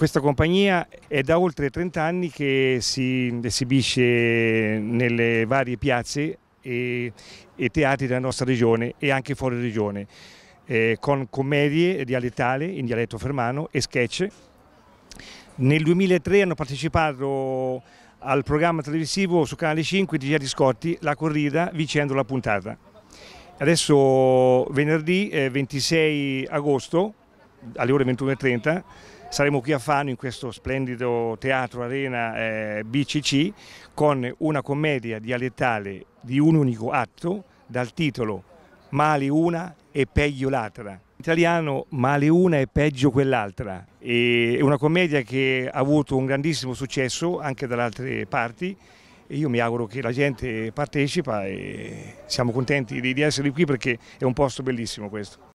Questa compagnia è da oltre 30 anni che si esibisce nelle varie piazze e, e teatri della nostra regione e anche fuori regione, eh, con commedie dialettali in dialetto fermano e sketch. Nel 2003 hanno partecipato al programma televisivo su Canale 5 di Gianni Scotti, La Corrida, vincendo la puntata. Adesso venerdì eh, 26 agosto alle ore 21.30 saremo qui a Fano in questo splendido teatro arena eh, BCC con una commedia dialettale di un unico atto dal titolo Male una e peggio l'altra. In italiano Male una e peggio quell'altra. È una commedia che ha avuto un grandissimo successo anche dalle altre parti e io mi auguro che la gente partecipa e siamo contenti di essere qui perché è un posto bellissimo questo.